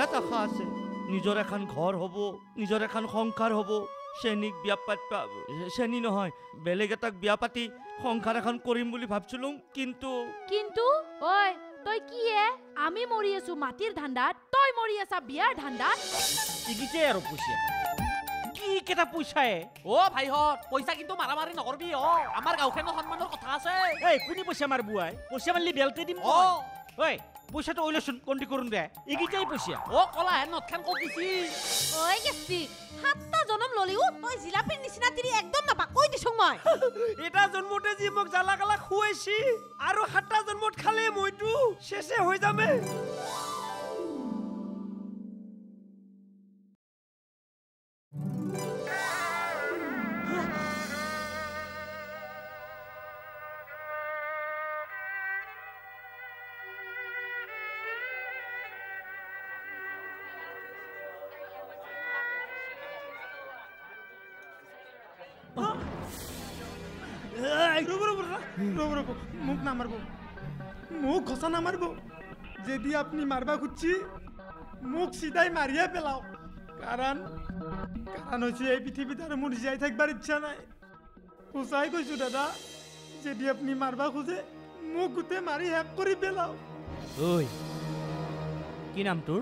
বিৰাট আশা আছে। নিজৰ এখন ঘৰ হ'ব নিজৰ এখন সংসাৰ হ'ব চেনীক বিয়া পাতিবা চেনী নহয় বেলেগ এটাক বিয়া পাতি সংসাৰ এখন কৰিম বুলি ভাবছিলো কিন্তু কিন্তু ঐ তই কি হে আমি মৰি আছো মাটিৰ ধান্দাত তই মৰি আছা বিয়াৰ ধান্দাত। ইগিতে আৰু পইচা। কি কেইটা পইচাই অ ভাইহঁত পইচা কিন্তু মাৰামাৰি নকৰবি অ। আমাৰ গাঁওখনৰ সন্মানৰ কথা আছে। এই কোনে পইচা মাৰ বুৱাই? পইচা মাৰিলে বেলতে দিম অ। ঐ পইচাটো ওইলচোন কণ্টি কৰোঁ দে এইকেইটাই পইচা। অ কলাহে নথখান ক'ত দিছি? ঐ গেষ্টিক সাতটা জনম ললিও তই জিলাপিৰ নিচিনা তিৰি একদম নাপাক। কৈ দিছো মই। এটা জন্মতে যি মোক জ্বালা কালা খুৱাইছি আৰু সাতটা জন্মত খালে মইতো শেষে হৈ যামে। ৰ'ব ৰ'ব ৰ'ব ৰ'ব মোক নামাৰিব মোক ঘচা নামাৰিব যদি আপুনি মাৰিব খুজিছি মোক চিধাই মাৰিয়ে পেলাওক কাৰণ কাৰণ হৈছে এই পৃথিৱীত আৰু মোৰ জীয়াই থাকিবৰ ইচ্ছা নাই। সঁচাই কৈছোঁ দাদা যদি আপুনি মাৰিব খোজে মোক গোটেই মাৰি শেষ কৰি পেলাওক ঐ কি নাম তোৰ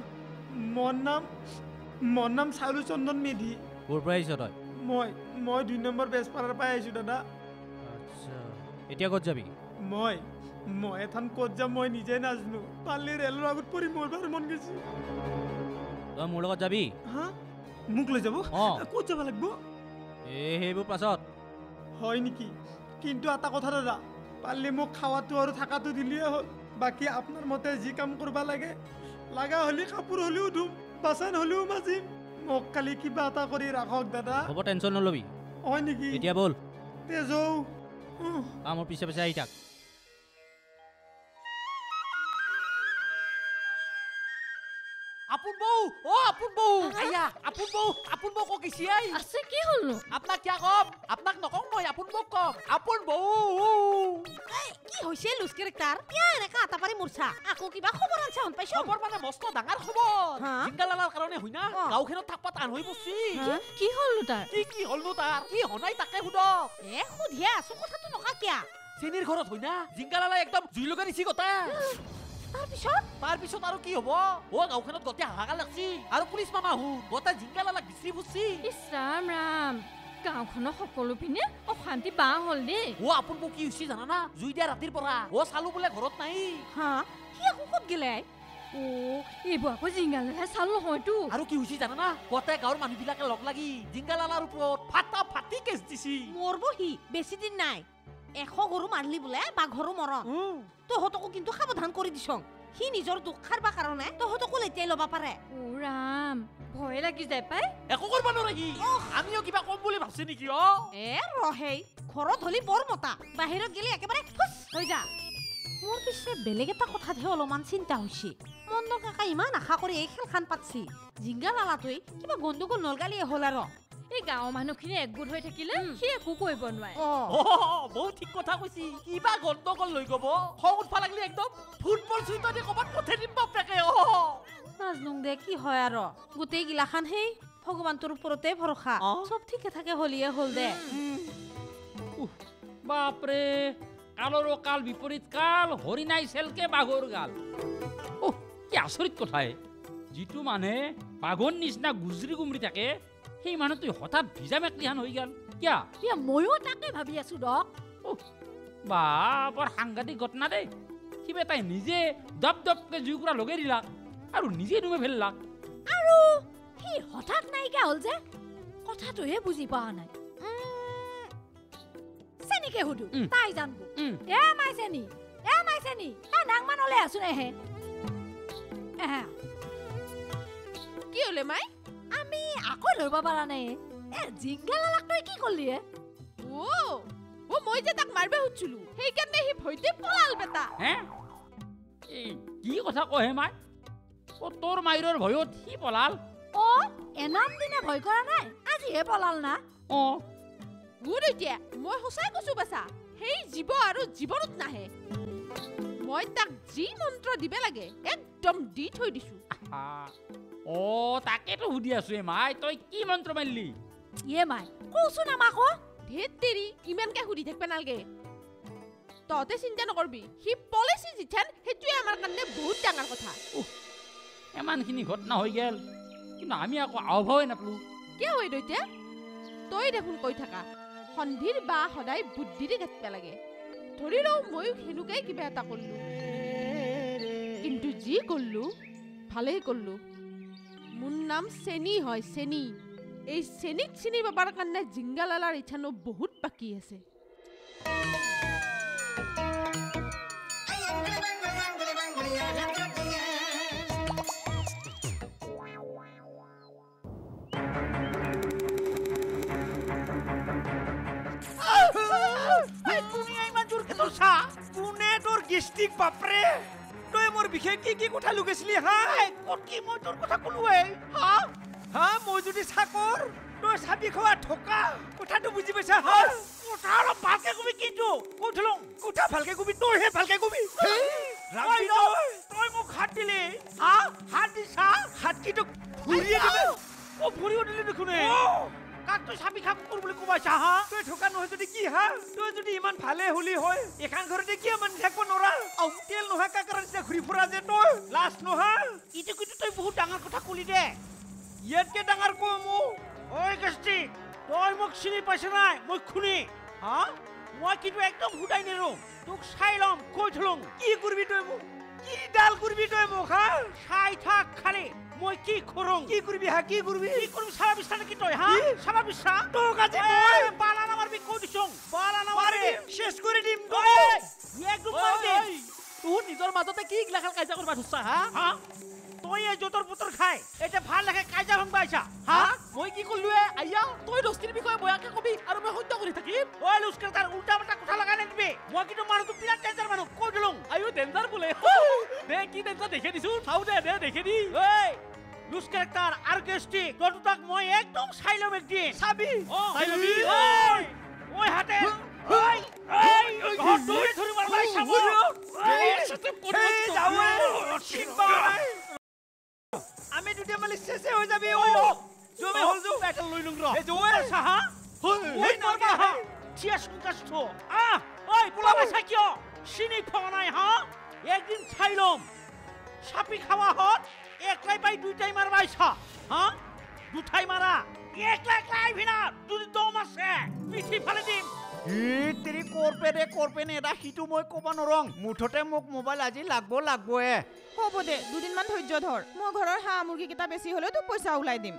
মোৰ নাম মোৰ নাম চাউলু চন্দন মেধি। ক'ৰ পৰা আহিছ তই? মই মই দুই নম্বৰ বেজপাৰাৰ পৰা আহিছোঁ দাদা। আচ্ছা এতিয়া ক'ত যাবি? মই মই এখন ক'ত যাম মই নিজে নাজানো। পাল্লি ৰেলৰ আগত পৰি মৰিবাৰ মন গৈছে। তই মোৰ লগত যাবি? হা? মোক লৈ যাব? ক'ত যাব লাগিব? এই সেইবোৰ পাছত। হয় নেকি? কিন্তু এটা কথা দাদা পাল্লি মোক খাৱাটো আৰু থকাটো দিলেই হ'ল। বাকী আপোনাৰ মতে যি কাম কৰিব লাগে লগা হ'লে কাপোৰ হ'লেও ধুম বাচন হ'লেও মাজিম। মোক কালি কিবা এটা কৰি ৰাখক দাদা। হ'ব টেনশ্যন নল'বি। হয় নেকি? এতিয়া ব'ল। তেজৌ উহ, আ মোৰ পিছে পিছে আহি থাক। আপোন বৌ অ আপোন বৌ। আয়া আপোন বৌ আপোন বৌ গেছি আই আছে কি হ'লনো আপোনাক কিয়া কম আপোনাক নকওঁ মই আপোন বৌক কম আপোন বৌ কি হৈছে লুজ কেৰেক্টাৰ কিয় এনেকা আটা পাৰি মূৰ্ছা আকৌ কিবা খবৰ আনছা হন পাইছ খবৰ মানে মস্ত ডাঙৰ খবৰ? জিংগালালাৰ কাৰণে হয় না। গাঁওখনত থাকবা টান হৈ পৰছি কি হ'লনো তাৰ কি কি হ'লনো তাৰ কি হনাই তাকে সুধক এ সুধিয়ে আছো কথাটো নকা কিয়া চেনীৰ ঘৰত হয় না জিংগালালাই একদম জুই লগা দিছি গোটা তাৰপিছত তাৰ পিছত আৰু কি হ'ব? অ গাঁওখনত গোটেই হাহাকাৰ লাগছি। আৰু পুলিচ মামা হু গোটেই জিংগালালাক বিচাৰি ফুৰছি ইছ ৰাম ৰাম। গাঁওখনৰ সকলো পিনে অশান্তি বাহ হ'ল দেই। অ আপোন কি হৈছে জানানা? জুই দিয়া ৰাতিৰ পৰা। অ চালো বোলে ঘৰত নাই। হা? সি আকৌ ক'ত গেলে অ এইবোৰ আকৌ জিংগালেহে চাল নহয়তো। আৰু কি হৈছে জানানা? গোটেই গাঁৱৰ মানুহবিলাকে লগ লাগি জিংগালালাৰ ওপৰত ফাটা ফাটি কেচ দিছি। মৰব সি বেছি দিন নাই। এশ গৰু মাৰলি বোলে বাঘৰো মৰণ। তহঁতকো কিন্তু সাৱধান কৰি দিছং সি নিজৰ দুখ খাৰবা কাৰণে তহঁতকো লেতিয়াই ল'ব পাৰে। ৰাম ভয়ে লাগি যায় পাই। একো কৰিব নোৱাৰে আমিও কিবা কম বুলি ভাবছি নেকি অ? এ ৰহেই ঘৰত হলি বৰ মতা। বাহিৰত গেলি একেবাৰে ফুচ হৈ যা। মোৰ পিছে বেলেগ এটা কথাতহে অলপমান চিন্তা হৈছে। মন্দ কাকা ইমান আশা কৰি এই খেলখান পাতছি। জিংগা লালাটোৱে কিবা গণ্ডগোল নলগালিয়ে হ'ল আৰু। এই গাঁৱৰ মানুহখিনি একগোট হৈ থাকিলে সি একো কৰিব নোৱাৰে। বহুত ঠিক কথা কৈছি কিবা গণ্ডগোল লৈ গব। খং উঠবা লাগিলে একদম ফুটবল চুইটা দি ক'ৰবাত পঠাই দিম বাপেকে নাজনুং দে কি হয় আৰু? গোটেই গিলাখান সেই ভগৱানটোৰ ওপৰতে ভৰসা। চব ঠিকে থাকে হলিয়ে হ'ল দে। বাপৰে কালৰো কাল বিপৰীত কাল হৰিণাই চেলকে বাঘৰ গাল। কি আচৰিত কথাই। যিটো মানুহে বাঘৰ নিচিনা গুজৰি গুমৰি থাকে সেই মানুহটো হঠাৎ ভিজা মেকলিহান হৈ গ'ল। কিয়া? এতিয়া ময়ো তাকে ভাবি আছো দক বা বৰ সাংঘাতিক ঘটনা দেই। কিবা তাই নিজে দপ দপকে জুইকুৰা লগাই দিলাক আৰু নিজে ডুমে ফেললাক আৰু সি হঠাৎ নাইকিয়া হ'ল যে কথাটোহে বুজি পোৱা নাই। চেনিকে সুধো। তাই জানবো। উম। এ মাই চেনি এ মাই চেনি এ নাংমান হলে আছো এহে এহে। কি হলে মাই? আকৌ ধৰিব পৰা নাই। এ জিংগা লালাক তই কি কৰলি হে অ অ মই যে তাক মাৰিব খুজিছিলো সেইকাৰণে সি ভয়তে পলাল বেটা হে? কি কথা কয় মাই? অ তোৰ মাইৰৰ ভয়ত সি পলাল। অ এনাম দিনে ভয় কৰা নাই আজিহে পলাল না। অ। মোৰ এতিয়া মই সঁচাই কৈছো বাচা সেই জীৱ আৰু জীৱনত নাহে। মই তাক যি মন্ত্ৰ দিব লাগে একদম দি থৈ দিছো। অ তাকেতো সুধি আছো এ মাই তই কি মন্ত্ৰ মাৰিলি ইয়ে মাই কওচোন আমাক ধেত তেৰি ইমানকে সুধি থাকিব নালাগে তহঁতে চিন্তা নকৰবি সি পলিচি জিথান সেইটোৱে আমাৰ কাৰণে বহুত ডাঙৰ কথা ইমানখিনি ঘটনা হৈ গেল কিন্তু আমি আকৌ আওভাৱে নাপালো কিয় হয় দৈতে তই দেখোন কৈ থাকা সন্ধিৰ বা সদায় বুদ্ধিৰে গাঠিব লাগে ধৰি লওঁ ময়ো সেনেকুৱাই কিবা এটা কৰিলো কিন্তু যি কৰিলো ভালেই কৰিলো মোৰ নাম চেনি হয় চেনি এই চেনিক চিনি পাবৰ কাৰণে জিংগালালাৰ ইথানো বহুত বাকী আছে। বাপৰে তই মোৰ বিশেষ কি কি কথা লুকাইছিলি হা ক'ত কি মই তোৰ কথা ক'লোৱে হা? হা মই যদি চাকৰ তই চাবি খোৱা ঠকা কথাটো বুজি পাইছা হা? কথা অলপ ভালকে কবি কিন্তু কৈ থলো। কথা ভালকে কবি তইহে ভালকে কবি। তই তই মোক হাত দিলি হা? হাত দিছা? হাত কি তোক ঘূৰিয়ে দিলে অ ভৰিও দিলে দেখোন। তই চাবি খাক kur বুলি কবাইছা হা তই ঠকা নহয় যদি কি হা তই যদি ইমান ভালে হলি হয় এখান ঘৰতে কিয় মান থাকিব নৰা আও তেল নোহোৱা কাকাৰ নিচিনা ঘূৰি ফুৰা যে তই লাজ নোহা। ইটো কিন্তু তই বহুত ডাঙৰ কথা কলি দে ইয়াতকে ডাঙৰ কওঁ মোক ঐ গষ্টি তই মোক চিনি পাইছ নাই মই খুনি। হা মই কিন্তু একদম সুদাই নেৰো তোক চাই ল'ম কৈ থলোং কি কৰিবি তই মোক কি ডাল কৰিবি তই মোক হা চাই থাক খালি। মই কি কৰোং কি কৰিবি হা কি কৰিবি কি কৰিবি চাবা বিচাৰ নেকি তই হা চাবা বিচাৰ তোক আজি মই বালা নামাৰবি কৈ দিছোং বালা নামাৰবি শেষ কৰি দিম তই একদম মাৰি দিম তোৰ নিজৰ মাজতে কি গিলাখান কাজিয়া কৰিব ধৰছা হা হা তই এই যতৰ পুতৰ খাই এতিয়া ভাল লাগে কাজিয়া ভাঙবা আহিছা হা হা মই কি কৰিলো এ আইয়া তই দস্তিৰ বিষয়ে বয়াকে কবি আৰু মই সত্য কৰি থাকিম। ঐ লুস্কাৰ তাৰ উল্টা পাল্টা কথা লগাই নিদিবি মই কিন্তু মানুহটো বিৰাট ডেঞ্জাৰ মানুহ কৈ দিলোং। আইও ডেঞ্জাৰ বোলে। দে কি ডেঞ্জাৰ দেখে দিছো? চাও দে দে দেখে দি। ঐ লুজ কেৰেক্টাৰ আৰু গেষ্টি তই দুটাক মই একদম চাই ল'ম একদিন চাবি। ঐ হাতে। যাওঁ। আমি দুটা মালি চেচে হৈ যাবি। ঐ জমে হল যো এটা লৈ লং ৰ এই জোৱে আছা হা ঐ নৰবা হা চিয়া সুকাষ্ট আ ঐ পোলা বাছা কিয়? চিনি খোৱা নাই হা? একদিন চাই ল'ম চাপি খাওয়া হত একলাই পাই দুইটাই মারবা আইসা হ্যাঁ দুঠাই মারা। একলা একলা আইবি না যদি দম আছে পিঠি ফালে দিম। তেৰি কৰপে দে কৰপে নে এটা সিটো মই ক'ব নৰং। মুঠতে মোক মোবাইল আজি লাগব লাগবয়ে। হ'ব দে দুদিনমান ধৈৰ্য ধৰ। মই ঘৰৰ হাঁহ মুৰ্গীকেইটা বেছি হ'লেও তোক পইচা ওলাই দিম।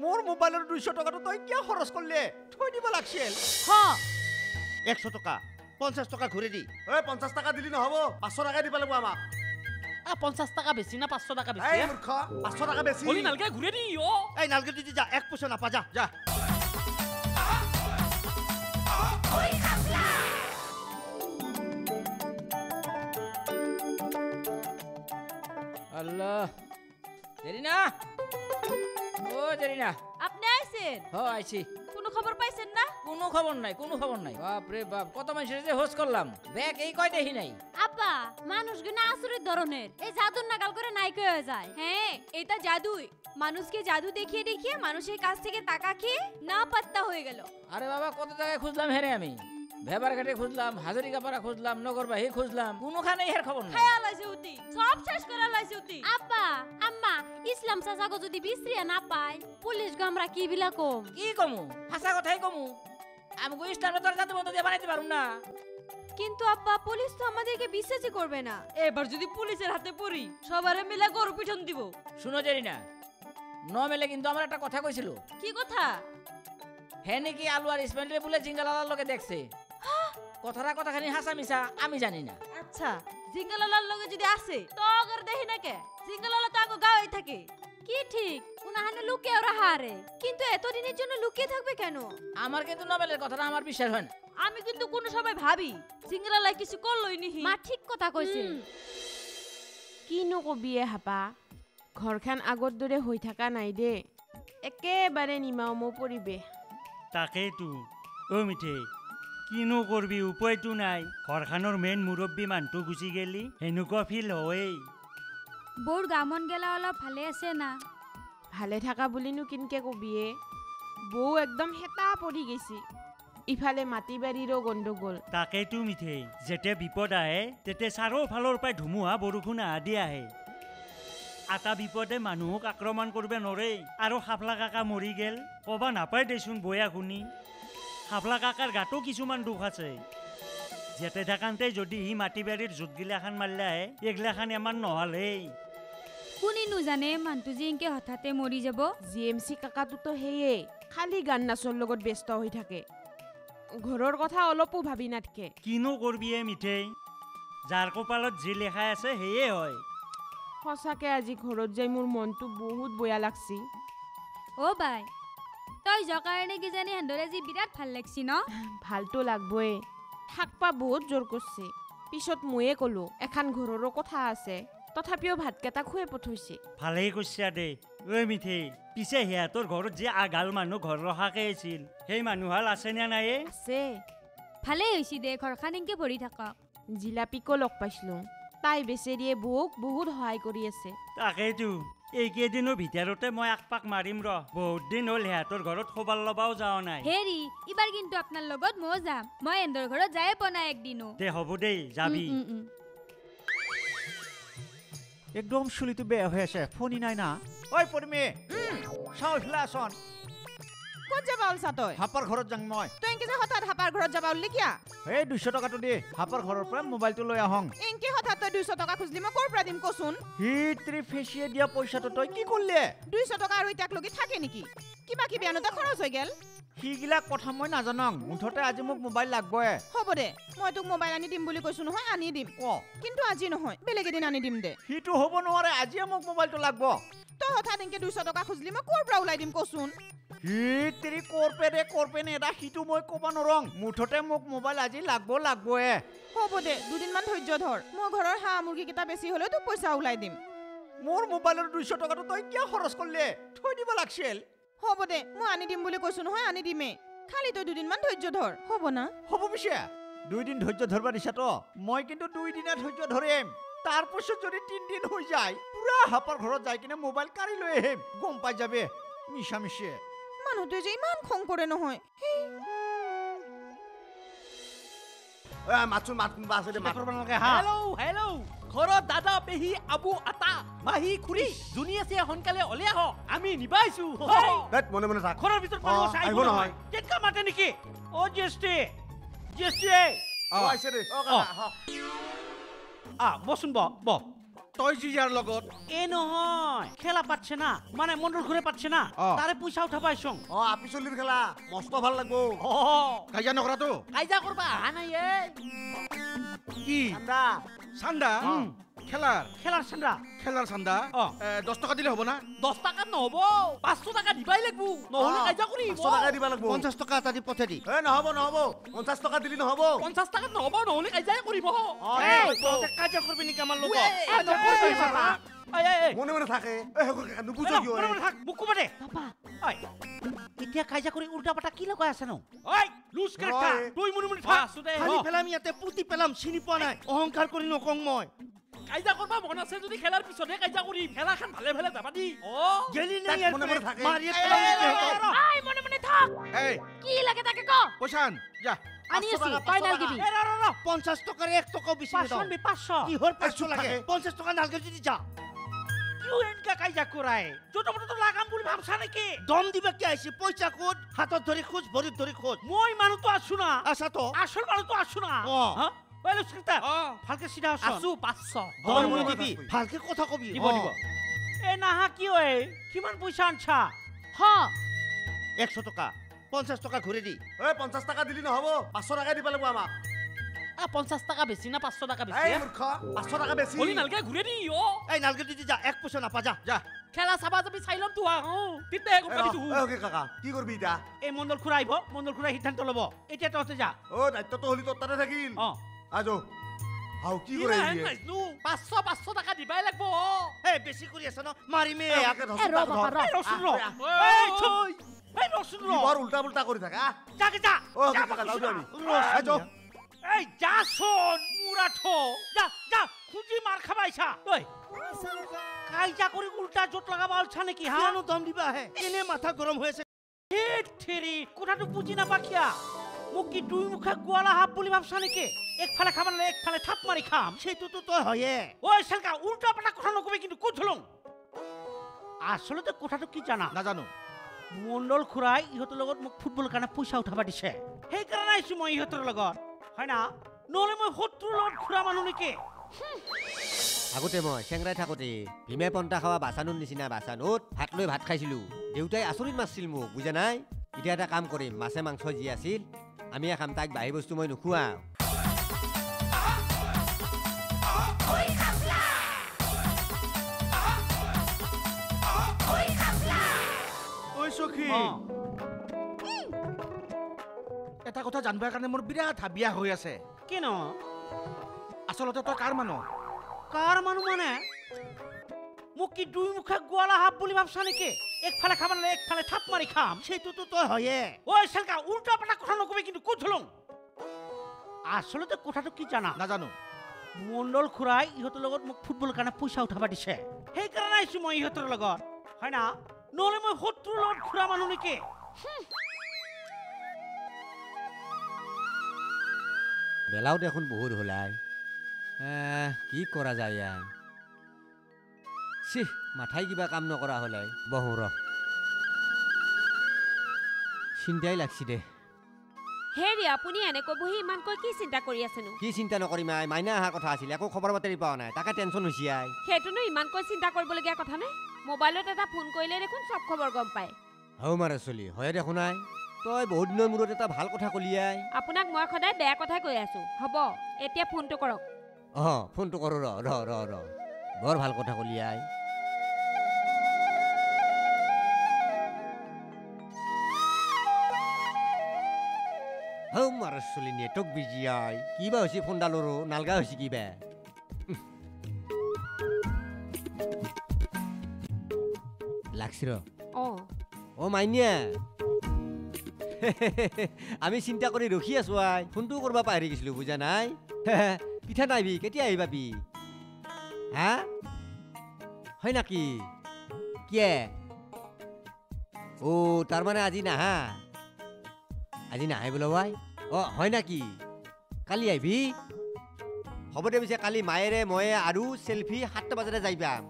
মোৰ মোবাইলৰ দুইশ টকাটো তই কিয় খৰচ কৰিলে থৈ দিব লাগছিল। একশো টকা পঞ্চাশ টকা ঘূৰি দি। ঐ পঞ্চাছ টকা দিলি নহ'ব পাঁচশো টকাই দিব লাগিব আমাক। আ পঞ্চাছ টকা বেছি না পাঁচশো টকা বেছি? মূৰ্খ পাঁচশো টকা বেছি। হলি নালকে ঘূৰে দি অ। এই নালকে দিদি যা এক পইচা নাপা যা। যা। আল্লাহ। জেরিনা ও জেরিনা আপনি আইছেন? হ আইছি। কোনো খবর পাইছেন না? কোনো খবর নাই কোনো খবর নাই। বাপ রে বাপ কত মানুষের যে হোস করলাম। দেখ এই কয় দেখি নাই। আপা মানুষগুলো আচরিত ধরনের। এই জাদুর নাগাল করে নাইকে হয়ে যায়। হ্যাঁ এটা জাদুই। মানুষকে জাদু দেখিয়ে দেখিয়ে মানুষের কাছ থেকে টাকা খেয়ে না পাত্তা হয়ে গেল। আরে বাবা কত জায়গায় খুঁজলাম হেরে আমি? ভেবার ঘাটে খুঁজলাম হাজারিকাপাড়া খুঁজলাম নগরবাহি খুঁজলাম কোনোখানেই হের খবর নাই। খায়া লাইছে উতি। সব শেষ করে লাইছে উতি। আব্বা আম্মা ইসলাম চাচাগো যদি বিশ্রিয়া না পায় পুলিশ গো আমরা কি বিলা কম? কি কমু? হাসা কথাই কমু। আমি কই ইসলামে তোর জাদু বন্ধ দিয়ে বানাইতে পারুম না। কিন্তু আব্বা পুলিশ তো আমাদেরকে বিশ্বাসই করবে না। এবার যদি পুলিশের হাতে পড়ি সবারে মিলে গরু পিঠন দিব। শুনো জেরিনা ন মেলে কিন্তু আমার একটা কথা কইছিল। কি কথা? হে নাকি আলু আর ইসমাইলের বলে জিঙ্গালালার লোকে দেখছে? কথাটা কথাখানি হাসা মিশা আমি জানি না। আচ্ছা জিঙ্গালালার লগে যদি আসে তো আগর দেখি না কে? জিঙ্গালালা তো আগো গাওয়াই থাকে। কি ঠিক? উনাহানে লুকিয়ে ওরা হারে। কিন্তু এতদিনের জন্য লুকিয়ে থাকবে কেন? আমার কিন্তু নবেলের কথাটা আমার বিশ্বাস হয় না। আমি কিন্তু কোনো সময় ভাবি জিঙ্গালালা কিছু করলই নিহি মা ঠিক কথা কইছে। কিনো কবি এ হাপা? ঘৰখন আগৰ দৰে হৈ থকা নাই দে। একেবাৰে নিমাওমো পৰিৱেশ তাকেইতো অ' মিঠে কিনো কৰবি উপায়তো নাই। ঘৰখনৰ মেইন মুৰব্বী মানুহটো গুচি গেলি সেনেকুৱা ফিল হয়েই। বৌৰ গা মন গেলা অলপ ভালে আছে না? ভালে থাকা বুলিনো কিনকে কবিয়ে? বৌ একদম হেতা পৰি গৈছে। ইফালে মাটি বাৰীৰো গণ্ডগোল। তাকেতো মিঠেই যেতিয়া বিপদ আহে তেতিয়া চাৰিওফালৰ পৰাই ধুমুহা বৰষুণ আহা দি আহে। এটা বিপদে মানুহক আক্ৰমণ কৰিব নোৱাৰে আৰু সাফলা কাকা মৰি গেল ক'বা নাপায় দেচোন বয়া শুনি। সাফলা কাকাৰ গাতো কিছুমান দুখ আছে। যেতে থাকান্তে যদি সি মাটি বাৰীৰ জোতগিলাখান মাৰিলে আহে এইগিলাখান ইমান নহ'লেই। কোনেনো জানে মানুহটো যে এনেকে হঠাতে মৰি যাব? জি এম চি কাকাটোতো সেয়ে খালি গান নাচৰ লগত ব্যস্ত হৈ থাকে। ঘৰৰ কথা অলপো ভাবি নাথাকে। কিনো কৰবি এ মিঠেই যাৰ কপালত যি লেখা আছে সেয়ে হয়। সঁচাকে আজি ঘৰত যাই মোৰ মনটো বহুত বেয়া লাগছি। অ' বাই। তই যোৱা কাৰণে কিজানি সেন্দৰে আজি বিৰাট ভাল লাগছি ন? ভালতো লাগবই থাকপা বহুত জোৰ কৰছে। পিছত ময়ে ক'লো এখন ঘৰৰো কথা আছে। তথাপিও ভাতকেইটা খুৱাই পঠাইছে ভালেই কৈছা দে ঐ মিঠেই পিছে সিহঁতৰ ঘৰত যে আগাল মানুহ ঘৰ ৰখাকে আছিল সেই মানুহহাল আছেনে নাই এ? আছে। ভালেই হৈছে দে ঘৰখন এনেকে ভৰি থাকক। জিলাপিকো লগ পাইছিলোঁ। তাই বেচেৰিয়ে বৌক বহুত সহায় কৰি আছে। তাকেইতো। এইকেইদিনৰ ভিতৰতে মই আকপাক মাৰিম ৰ। বহুত দিন হ'ল সিহঁতৰ ঘৰত খবৰ ল'বাও যোৱা নাই। হেৰি এইবাৰ কিন্তু আপোনাৰ লগত ময়ো যাম। মই এন্দৰ ঘৰত যায়ে পোৱা নাই একদিনো। দে হ'ব দেই যাবি। একদম চুলিটো বেয়া হৈ আছে ফোনি নাই না। ঐ পদ্মী চাওঁ আচোন ক'ত যাবা ওলছা তই হাপাৰ ঘৰত যাম মই। তই এনকে যে হঠাৎ হাপাৰ ঘৰত যাবা উল্লি কিয়া? এই দুইশ টকাটো দি হাপাৰ ঘৰৰ পৰা মোবাইলটো লৈ আহোঁ। এনকে হঠাৎ তই দুইশ টকা খুজিলি মই ক'ৰ পৰা দিম কচোন? সি ত্ৰি ফেচিয়ে দিয়া পইচাটো তই কি কৰিলে? দুইশ টকা আৰু এতিয়াক লগি থাকে নেকি? কিবা কিবি আনোতে খৰচ হৈ গেল। সিগিলাক কথা মই নাজানো মুঠতে আজি মোক মোবাইল লাগবই হ'ব দে মই তোক মোবাইল আনি দিম বুলি কৈছো নহয় আনি দিম। অ। কিন্তু আজি নহয় বেলেগ এদিন আনি দিম দে। সিটো হ'ব নোৱাৰে আজিয়ে মোক মোবাইলটো লাগব। তই হঠাৎ এনকে দুইশ টকা খুজিলি মই ক'ৰ পৰা ওলাই দিম কচোন? সি ত্ৰি কৰপে দে কৰপে নে এটা সিটো মই ক'ব নোৱাৰোঁ মুঠতে মোক মোবাইল আজি লাগব লাগবই হ'ব দে দুদিনমান ধৈৰ্য ধৰ। মোৰ ঘৰৰ হাঁহ মুৰ্গীকেইটা বেছি হ'লেও তোক পইচা ওলাই দিম। মোৰ মোবাইলৰ দুইশ টকাটো তই কিয় খৰচ কৰিলে? থৈ দিব লাগছিল। হ'ব দে মই আনি দিম বুলি কৈছো নহয় আনি দিমেই খালি তই দুদিনমান ধৈৰ্য ধৰ হ'ব না? হ'ব পিছে। দুইদিন ধৈৰ্য ধৰবা দিছাতো মই কিন্তু দুইদিনা ধৈৰ্য ধৰিম। তাৰপিছত যদি তিনদিন হৈ যায় পুৰা হাপাৰ ঘৰত যাই কিনে মোবাইল কাঢ়ি লৈ আহিম। গম পাই যাবে। মিছা মিছে মানুহটোৱে যে ইমান খং কৰে নহয়। মাতচোন মাত বাছ দে মাত। হেল্ল' হেল্ল' ঘৰত দাদা পেহী আবু আতা মাহী খুৰী যোনী আছে সোনকালে ওলাই আহক। আমি নিবাইছো। দেত মনে মনে থাক। ঘৰৰ ভিতৰত অ, মানুহ আছে, আহিব আহিব নহয়। নহয়। কেনেকা মাতে নেকি? অ জ্যেষ্ঠী। জ্যেষ্ঠী। অ আহিছে দে। অ কাকা, আহ। তই ইয়াৰ লগত। এ নহয় খেলা পাচ্ছে না মানে মণ্ডল ঘৰে পাচ্ছে না। অ। তাৰে পইচা অ আপি চলিৰ খেলা মস্ত ভালো লাগব। কাজিয়া নকৰাটো কাইজা কৰবা আহা নাই এ। কি? চান্দা। উম। খেলাৰ? খেলাৰ চান্দা। খেলাৰ চান্দা? অ। এ, দহ টকা দিলে হ'ব না? দহ টাকাত নহ'ব। পাঁচশ টকা দিবাই লাগব। নহ'লে অ, কাইজা কৰি পাঁচশ টকা দিব লাগিব। পঞ্চাছ টকা এটা দি পঠাই দি এ নহ'ব নহ'ব। পঞ্চাছ টকা দিলি নহ'ব। পঞ্চাছ টাকাত নহ'ব নহ'লে কাইজাই কৰিব। এই, তহঁতে কাজিয়া কৰবি নেকি আমাৰ লগত? এই, এই, নকৰবি চালা। এই, এই, এই, মনে মনে থাকে। এ হেগৰ কাকা নুবুজ এই, কিয় মনে এ? মনে থাক, মোক ক'বা দে। ঐ, এতিয়া কাজিয়া কৰি উল্টা পাতা কি লগাই আছে নো ঐ, লুজ কেৰেক্টাৰ, হয়। তই মনে মনে থাক। খালি অ, পেলাম ইয়াতে পুতি পেলাম চিনি পোৱা নাই। অহংকাৰ কৰি নকওঁ মই। কাইজা কৰবা মন আছে যদি খেলাৰ পিছতহে কাইজা কৰিম। খেলাখন ভালে ভালে যাবা দি অ। গেলি তাক নাই মনে মনে থাকে। মাৰিয়ে এই, পেলাম এই, নেকি এই, সিহঁতক? ৰ, ৰ, আই মনে মনে থাক। এই। কি লাগে তাকে ক? পইচা আন যা। আনি পাঁচশ আছো টকা, তই পাঁচশ নাল টকা। দিবি এ, ৰ, ৰ, ৰ, পঞ্চাছ টকাৰ এক টকাও বেছি পাঁচশ নিদিওঁ। নিবি, পাঁচশ। কিহৰ পাঁচশ চুপ লাগে। থাকে। পঞ্চাছ টকা নালগে যদি যা। কিয় এনেকা কাইজা কৰাই। য'ত মতে লাগাম বুলি ভাবছা নেকি? দম দিবে কি আহিছে? পইচা ক'ত? হাতত ধৰি খোজ ভৰিত ধৰি খোজ। মই মানুহটো আছো না। আছা তো। আসল মানুহটো আছো না। অ। ঐ, লুজ কেৰেক্টাৰ, ভালকে চিধা আছো পাঁচশ থাক। ভালকে কথা কবি দিব অ। দিব এ নাহা কিয় এ কিমান পইচা আনছা হ একশ টকা পঞ্চাছ টকা ঘূৰি দি এ পঞ্চাছ টকা দিলি নহ'ব পাঁচশ টকা দিব লাগিব আমাক আ, পঞ্চাছ টকা বেছি না পাঁচশ টকা বেছি পাঁচশ টকা বেছি হলি নালগে ঘূৰে দি অ এই নালগে যদি যা এক পইচা নাপা যা যা খেলা চাবা যাবি চাই ল'ম তো আহ তেতিয়াহে গম এ, পাবি ৰ, তো এ, অকে কাকা কি কৰিবি এতিয়া এই মণ্ডল খুৰা আহিব মণ্ডল খুৰাই সিদ্ধান্ত ল'ব এতিয়া তহঁতে যা অ দায়িত্বটো হলি তোৰ তাতে থাকিল অ আজো হাও কি কি কৰে নাই, এই? নাজনো। পাঁচশ পাঁচশ টকা দিবাই লাগব এই বেছি কৰি আছ ন মাৰিমে এ, অকে, ধৰচোন, এ, ৰ, তাক বাবা, ধৰ। ৰ। এ, ৰচোন ৰ আহ, এই, থৈ। এই ৰচোন ৰ বৰ উল্টা পুল্টা কৰি থাকা যাকে যা অ, যা কাকা, যাওঁ কৈছো আমি। না। এই, যাওঁ। এই যাচোন মুৰা থ যা যা খুজি মাৰ খাবাইছা ঐ কাইজা কৰি উল্টা জোট লগাবা ওলছা নেকি হা কিয়নো দম দিবা আহে এনে মাথা গৰম হৈ আছে ধেত থেৰি কথাটো বুজি নাপাখিয়া মোক কি দুই মুখে গোৱালা সাপ বুলি ভাবছা নেকি একফালে খাব নালাগে একফালে থাপ মাৰি খাম। সেইটোতো তই হয়ে। ঐ চেলকা উল্টা পাল্টা কথা নকবি কিন্তু ক'ত হলং আচলতে কথাটো কি জানা? নাজানো মণ্ডল খুৰাই ইহঁতৰ লগত মোক ফুটবলৰ কাৰণে পইচা উঠাব দিছে। সেইকাৰণে আহিছো মই ইহঁতৰ লগত। হয় না? নহ'লে মই শত্ৰুৰ লগত ঘূৰা মানুহ নেকি? আগতে মই চেংৰাই থাকোঁতে ভীমে পন্তা খাৱা বাচানুৰ নিচিনা বাচানুত ভাত লৈ ভাত খাইছিলো। দেউতাই আচৰিত মাৰছিল মোক বুজা নাই? এতিয়া এটা কাম কৰিম মাছে মাংস যি আছিল আমি খাম তাইক বাঢ়ি বস্তু মই নোখোৱাওঁ। সখী। এটা কথা জানিবৰ কাৰণে মোৰ বিৰাট হাবিয়া হৈ আছে। কি ন আচলতে তই কাৰ মানুহ? কাৰ মানুহ মানে? মোক কি দুই মুখে গোৱালা সাপ বুলি ভাবছা নেকি? একফালে খাব নালাগে একফালে থাপ মাৰি খাম। সেইটোতো তই হয়ে। ঐ চেলকা উল্টা পাল্টা কথা নকবি কিন্তু ক'ত হলং আচলতে কথাটো কি জানা? নাজানো। মণ্ডল খুৰাই ইহঁতৰ লগত মোক ফুটবলৰ কাৰণে পইচা উঠাব দিছে। সেইকাৰণে আহিছো মই ইহঁতৰ লগত। হয় না? নহ'লে মই শত্ৰুৰ লগত ঘূৰা মানুহ নেকি? বেলাও দেখোন বহুত হলাই কি কৰা যায় ইয়াৰ? চিহ মাথাই কিবা কাম নকৰা হ'লে বহো ৰ চিন্তাই লাগছি দে। হেৰি আপুনি এনেকৈ বহি ইমানকৈ কি চিন্তা কৰি আছেনো? কি চিন্তা নকৰিম আই? মাইনা অহাৰ কথা আছিল একো খবৰ বাতৰি পোৱা নাই। তাকে টেনশ্যন হৈছে আই। সেইটোনো ইমানকৈ চিন্তা কৰিবলগীয়া কথা নে? মোবাইলত এটা ফোন কৰিলে দেখোন চব খবৰ গম পায়। হৌ মাৰে চলি হয়ে দেখোন আই তই বহুত দিনৰ মূৰত এটা ভাল কথা কলি আই। আপোনাক মই সদায় বেয়া কথাই কৈ আছো। হ'ব এতিয়া ফোনটো কৰক। অঁ ফোনটো কৰোঁ ৰ ৰ ৰ ৰ। বৰ ভাল কথা কলি আই। হৌ মাৰ চলি নেটৱৰ্ক বিজি আই। কিবা হৈছে ফোনডালৰো? নালগা হৈছে কিবা? লাগছি ৰ অঁ অ মাইনিয়া আমি চিন্তা কৰি ৰখি আছো আই ফোনটো কৰিব পাহৰি গৈছিলো বুজা নাই পিঠা নাইবি কেতিয়া আহি পাবি হা হয় নাকি কিয়ে অ তাৰমানে আজি নাহা আজি নাহে বোলে ৱাই অ হয় নাকি কালি আহিবি হ'ব দে পিছে কালি মায়েৰে ময়ে আৰু চেল্ফি সাতটা বজাতে যাই পাম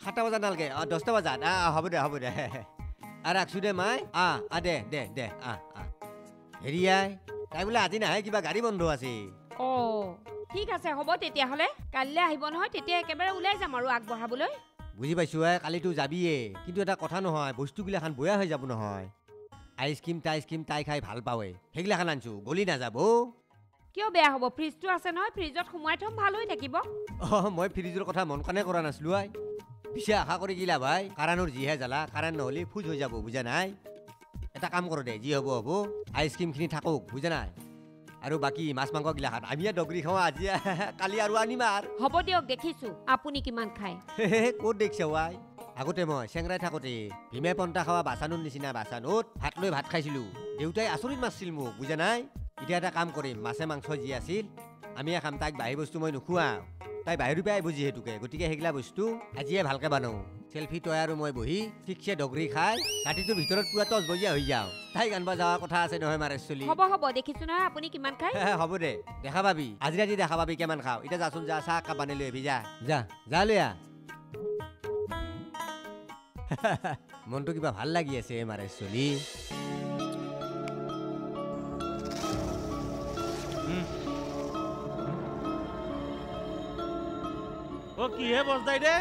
সাতটা বজাত নালাগে। অঁ দহটা বজাত। আ আ, হ'ব দে হ'ব দে। ৰাখছোঁ দে মাই। আ আ দে দে দে। আ আ। হেৰি আই তাই বোলে আজি নাহে কিবা গাড়ী বন্ধ আছে। অঁ ঠিক আছে হ'ব তেতিয়াহ'লে। কালিলৈ আহিব নহয় তেতিয়া একেবাৰে ওলাই যাম আৰু আগবঢ়াবলৈ। বুজি পাইছোঁ আই কালিতো যাবিয়ে। কিন্তু এটা কথা নহয় বস্তুগিলাখান বেয়া হৈ যাব নহয়। আইচক্ৰীম টাইচক্ৰীম তাই খাই ভাল পাৱে সেইগিলাখান আনিছোঁ গলি নাযাব কিয় বেয়া হ'ব? ফ্ৰিজটো আছে নহয় ফ্ৰিজত সোমোৱাই থ'ম ভাল হৈ থাকিব। অঁ মই ফ্ৰিজৰ কথা মন কাণে কৰা নাছিলোঁ আই। পিছে আশা কৰি গিলা ভাই কাৰাণৰ যিহে জ্বালা কাৰাণ নহ'লে ফুজ হৈ যাব বুজা নাই? এটা কাম কৰোঁ দে যি হ'ব হ'ব। আইচক্ৰীমখিনি থাকক বুজা নাই? আৰু বাকী মাছ মাংস গিলাখান আমিয়ে ডগৰি খাওঁ আজি কালি আৰু আনিম আৰু। হ'ব দিয়ক দেখিছোঁ আপুনি কিমান খায়। ক'ত দেখিছে আই আগতে মই চেংৰাই থাকোঁতে ভীমে পন্তা খাৱা বাচানুৰ নিচিনা বাচানুত ভাত লৈ ভাত খাইছিলোঁ। দেউতাই আচৰিত মাৰছিল মোক বুজা নাই? এতিয়া এটা কাম কৰিম মাছে মাংস যি আছিল আমি খাম তাইক বাঢ়ি বস্তু মই নোখোৱাওঁ। তাই বাহিৰৰ পৰাই আহিব যিহেতুকে গতিকে সেইগিলা বস্তু আজিয়ে ভালকে বানাওঁ। চেল্ফি তই আৰু মই বহি ঠিকছে ডগৰি খাই ৰাতিটোৰ ভিতৰত পুৰা টচ বজিয়া হৈ যাওঁ। তাইক আনবা যোৱাৰ কথা আছে নহয় মাৰে চলি হ'ব হ'ব দেখিছোঁ নহয়। আপুনি কিমান খায়? হ'ব দে। দেখা পাবি। আজি ৰাতি দেখা পাবি কিমান খাওঁ। এতিয়া যাচোন যা চাহ কাপ বানি লৈ আহিবি যা। যা যা লৈ আহ। মনটো কিবা ভাল লাগি আছে মাৰে কিহে বজাই দে?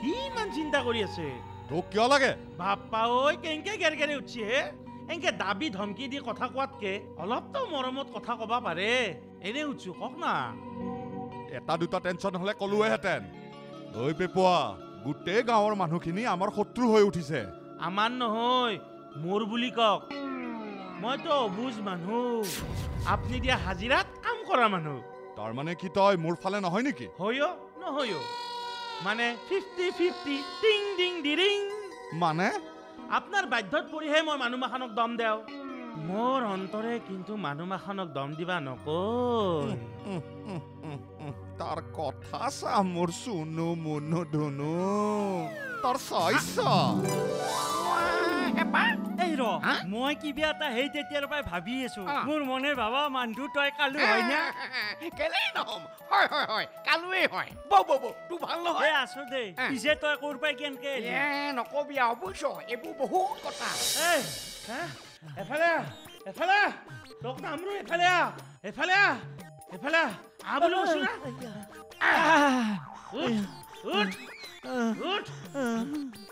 কি ইমান চিন্তা কৰি আছে? তোক কিয় লাগে? বাপ্পা ঐ কেনেকে গেৰ গেৰে উঠছি হে। এনেকে দাবী ধমকি দি কথা কোৱাতকে অলপতো মৰমত কথা কবা পাৰে। এনে উঠছো কওক না। এটা দুটা টেনচন হলে কলোৱেহেঁতেন। ঐ পেপুৱা গোটেই গাঁৱৰ মানুহখিনি আমাৰ শত্ৰু হৈ উঠিছে। আমাৰ নহয় মোৰ বুলি কওক। মইতো অবুজ মানুহ। আপুনি দিয়া হাজিৰাত কাম কৰা মানুহ। তাৰমানে কি তই মোৰ ফালে নহয় নেকি? হয়ো নহয়ো। মানে ফিফটি ফিফটি টিং ডিং ডিৰিং মানে? আপোনাৰ বাধ্যত পৰিহে মই মানুহ মাখানক দম দেও মোৰ অন্তৰে কিন্তু মানুহ মাখানক দম দিবা নকয় তাৰ কথা চা মোৰ চুনু মুনু ধুনু। তাৰ চাইছ ৰ মই কিবা এটা সেই তেতিয়াৰ পৰাই ভাবি আছো। মোৰ মনে ভাবা মানুহটো তই কালু হয় না? কেলেই নহম। হয় হয় হয়। কালুৱেই হয়। বৌ বৌ বৌ তোৰ ভাল নহয়। আছো দে। পিছে তই ক'ৰ পৰাই কেনকে নকবি আৰু। এইবোৰ বহুত কথা? এফালে এফালে। তোক নামৰো এফালে এফালে এফালে আহ। আহ বোলো। উঠ, উঠ, উঠ।